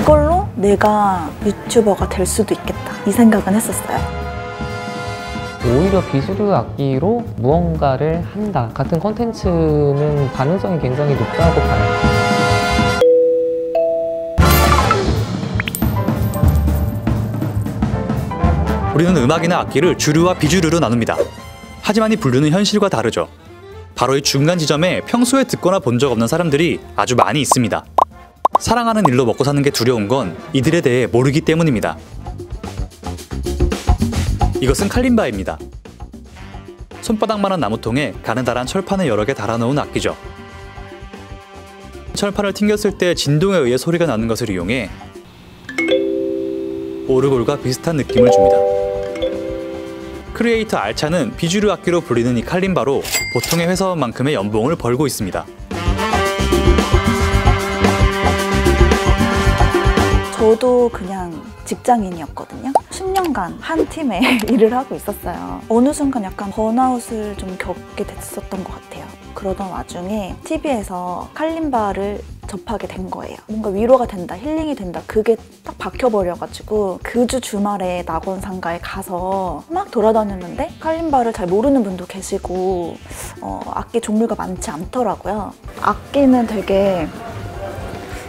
이걸로 내가 유튜버가 될 수도 있겠다 이 생각은 했었어요. 오히려 비주류 악기로 무언가를 한다 같은 컨텐츠는 가능성이 굉장히 높다고 봐요. 우리는 음악이나 악기를 주류와 비주류로 나눕니다. 하지만 이 분류는 현실과 다르죠. 바로 이 중간 지점에 평소에 듣거나 본 적 없는 사람들이 아주 많이 있습니다. 사랑하는 일로 먹고 사는 게 두려운 건 이들에 대해 모르기 때문입니다. 이것은 칼림바입니다. 손바닥만한 나무통에 가느다란 철판을 여러 개 달아놓은 악기죠. 철판을 튕겼을 때 진동에 의해 소리가 나는 것을 이용해 오르골과 비슷한 느낌을 줍니다. 크리에이터 알차는 비주류 악기로 불리는 이 칼림바로 보통의 회사원만큼의 연봉을 벌고 있습니다. 저도 그냥 직장인이었거든요. 10년간 한 팀에 일을 하고 있었어요. 어느 순간 약간 번아웃을 좀 겪게 됐었던 것 같아요. 그러던 와중에 TV에서 칼림바를 접하게 된 거예요. 뭔가 위로가 된다, 힐링이 된다. 그게 딱 박혀버려가지고 그 주 주말에 낙원 상가에 가서 막 돌아다녔는데 칼림바를 잘 모르는 분도 계시고 어, 악기 종류가 많지 않더라고요. 악기는 되게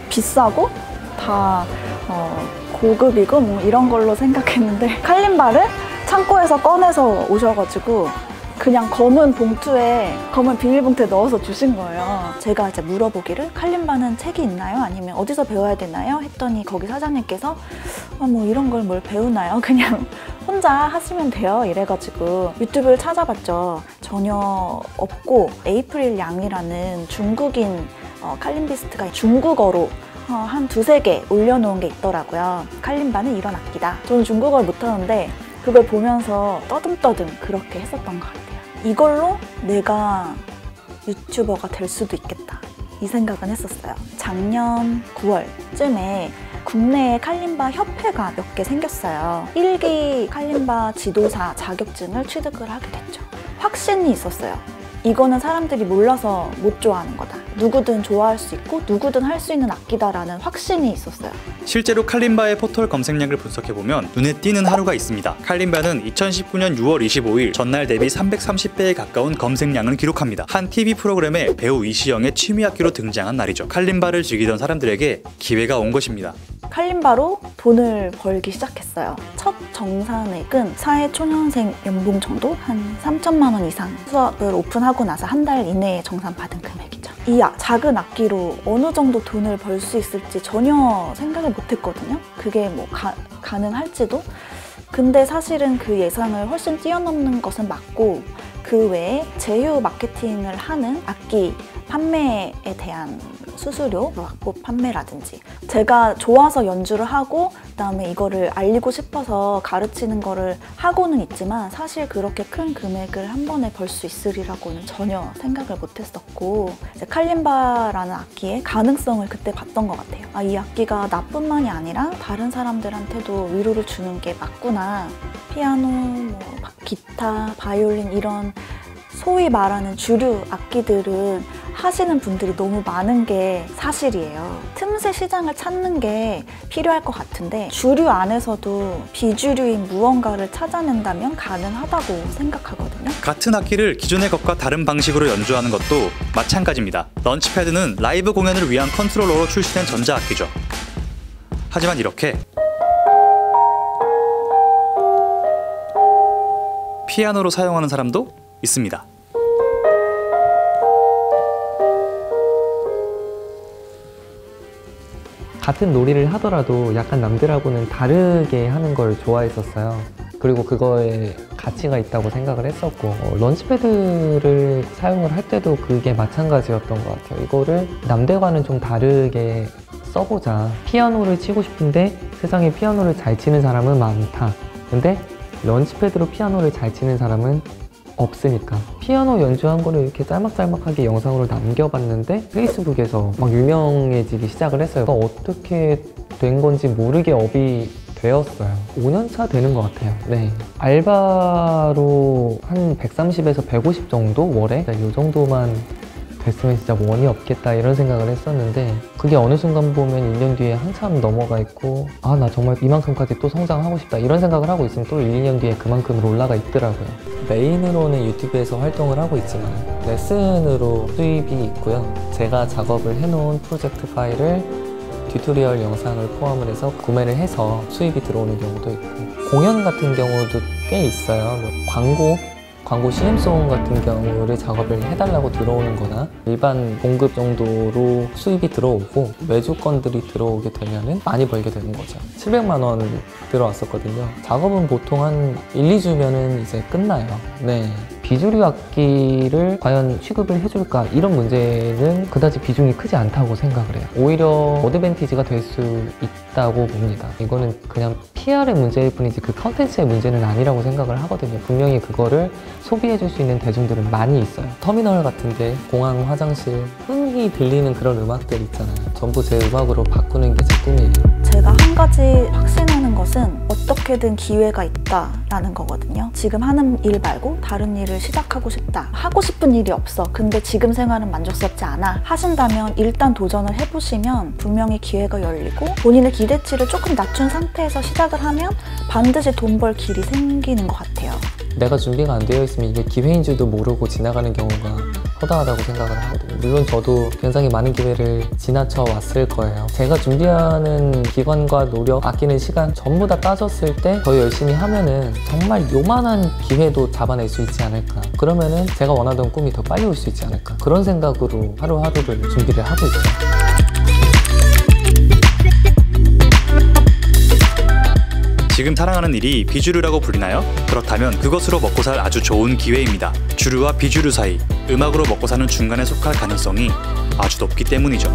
비싸고 다 어, 고급이고 뭐 이런 걸로 생각했는데 칼림바를 창고에서 꺼내서 오셔가지고 그냥 검은 봉투에 검은 비닐봉투에 넣어서 주신 거예요. 제가 이제 물어보기를 칼림바는 책이 있나요? 아니면 어디서 배워야 되나요? 했더니 거기 사장님께서 아, 뭐 이런 걸 뭘 배우나요? 그냥 혼자 하시면 돼요. 이래가지고 유튜브를 찾아봤죠. 전혀 없고 에이프릴 양이라는 중국인 어, 칼림비스트가 중국어로 어, 한 두세 개 올려놓은 게 있더라고요. 칼림바는 이런 악기다. 저는 중국어를 못하는데 그걸 보면서 떠듬떠듬 그렇게 했었던 것 같아요. 이걸로 내가 유튜버가 될 수도 있겠다. 이 생각은 했었어요. 작년 9월쯤에 국내에 칼림바 협회가 몇 개 생겼어요. 1기 칼림바 지도사 자격증을 취득을 하게 됐죠. 확신이 있었어요. 이거는 사람들이 몰라서 못 좋아하는 거다. 누구든 좋아할 수 있고 누구든 할 수 있는 악기다라는 확신이 있었어요. 실제로 칼림바의 포털 검색량을 분석해보면 눈에 띄는 하루가 있습니다. 칼림바는 2019년 6월 25일 전날 대비 330배에 가까운 검색량을 기록합니다. 한 TV 프로그램에 배우 이시영의 취미악기로 등장한 날이죠. 칼림바를 즐기던 사람들에게 기회가 온 것입니다. 칼림바로 돈을 벌기 시작했어요. 첫 정산액은 사회 초년생 연봉 정도 한 3천만 원 이상 수업을 오픈하고 나서 한 달 이내에 정산받은 금액 이 아- 작은 악기로 어느 정도 돈을 벌 수 있을지 전혀 생각을 못 했거든요. 그게 뭐 가, 가능할지도. 근데 사실은 그 예상을 훨씬 뛰어넘는 것은 맞고 그 외에 제휴 마케팅을 하는 악기 판매에 대한 수수료, 뭐 악보 판매라든지 제가 좋아서 연주를 하고 그다음에 이거를 알리고 싶어서 가르치는 거를 하고는 있지만 사실 그렇게 큰 금액을 한 번에 벌 수 있으리라고는 전혀 생각을 못했었고 칼림바라는 악기의 가능성을 그때 봤던 것 같아요. 아, 이 악기가 나뿐만이 아니라 다른 사람들한테도 위로를 주는 게 맞구나. 피아노, 뭐 기타, 바이올린 이런 소위 말하는 주류 악기들은 하시는 분들이 너무 많은 게 사실이에요. 틈새 시장을 찾는 게 필요할 것 같은데 주류 안에서도 비주류인 무언가를 찾아낸다면 가능하다고 생각하거든요. 같은 악기를 기존의 것과 다른 방식으로 연주하는 것도 마찬가지입니다. 런치패드는 라이브 공연을 위한 컨트롤러로 출시된 전자악기죠. 하지만 이렇게 피아노로 사용하는 사람도 있습니다. 같은 놀이를 하더라도 약간 남들하고는 다르게 하는 걸 좋아했었어요. 그리고 그거에 가치가 있다고 생각을 했었고 어, 런치패드를 사용을 할 때도 그게 마찬가지였던 것 같아요. 이거를 남들과는 좀 다르게 써보자. 피아노를 치고 싶은데 세상에 피아노를 잘 치는 사람은 많다. 근데 런치패드로 피아노를 잘 치는 사람은 없으니까. 피아노 연주한 거를 이렇게 짤막짤막하게 영상으로 남겨봤는데 페이스북에서 막 유명해지기 시작을 했어요. 어떻게 된 건지 모르게 업이 되었어요. 5년 차 되는 것 같아요. 네. 알바로 한 130에서 150 정도 월에? 이 정도만 됐으면 진짜 원이 없겠다 이런 생각을 했었는데 그게 어느 순간 보면 1년 뒤에 한참 넘어가 있고 아 나 정말 이만큼까지 또 성장하고 싶다 이런 생각을 하고 있으면 또 1, 2년 뒤에 그만큼으로 올라가 있더라고요. 메인으로는 유튜브에서 활동을 하고 있지만 레슨으로 수입이 있고요. 제가 작업을 해놓은 프로젝트 파일을 tutorial 영상을 포함을 해서 구매를 해서 수입이 들어오는 경우도 있고 공연 같은 경우도 꽤 있어요. 뭐 광고 광고 CM송 같은 경우를 작업을 해달라고 들어오는 거나 일반 공급 정도로 수입이 들어오고 외주 건들이 들어오게 되면은 많이 벌게 되는 거죠. 700만 원 들어왔었거든요. 작업은 보통 한 1, 2주면은 이제 끝나요. 네. 비주류 악기를 과연 취급을 해줄까? 이런 문제는 그다지 비중이 크지 않다고 생각을 해요. 오히려 어드밴티지가 될 수 있다고 봅니다. 이거는 그냥 PR의 문제일 뿐이지 그 컨텐츠의 문제는 아니라고 생각을 하거든요. 분명히 그거를 소비해줄 수 있는 대중들은 많이 있어요 터미널 같은데 공항 화장실 흔히 들리는 그런 음악들 있잖아요 전부 제 음악으로 바꾸는 게 제 꿈이에요 제가 한 가지 확신하는 것은 어떻게든 기회가 있다라는 거거든요. 지금 하는 일 말고 다른 일을 시작하고 싶다. 하고 싶은 일이 없어. 근데 지금 생활은 만족스럽지 않아. 하신다면 일단 도전을 해보시면 분명히 기회가 열리고 본인의 기대치를 조금 낮춘 상태에서 시작을 하면 반드시 돈 벌 길이 생기는 것 같아요. 내가 준비가 안 되어 있으면 이게 기회인 줄도 모르고 지나가는 경우가 허다하다고 생각을 하거든요. 물론 저도 굉장히 많은 기회를 지나쳐 왔을 거예요. 제가 준비하는 기간과 노력, 아끼는 시간 전부 다 따졌을 때 더 열심히 하면은 정말 요만한 기회도 잡아낼 수 있지 않을까. 그러면은 제가 원하던 꿈이 더 빨리 올 수 있지 않을까. 그런 생각으로 하루하루를 준비를 하고 있죠. 지금 사랑하는 일이 비주류라고 불리나요? 그렇다면 그것으로 먹고 살 아주 좋은 기회입니다. 주류와 비주류 사이, 음악으로 먹고 사는 중간에 속할 가능성이 아주 높기 때문이죠.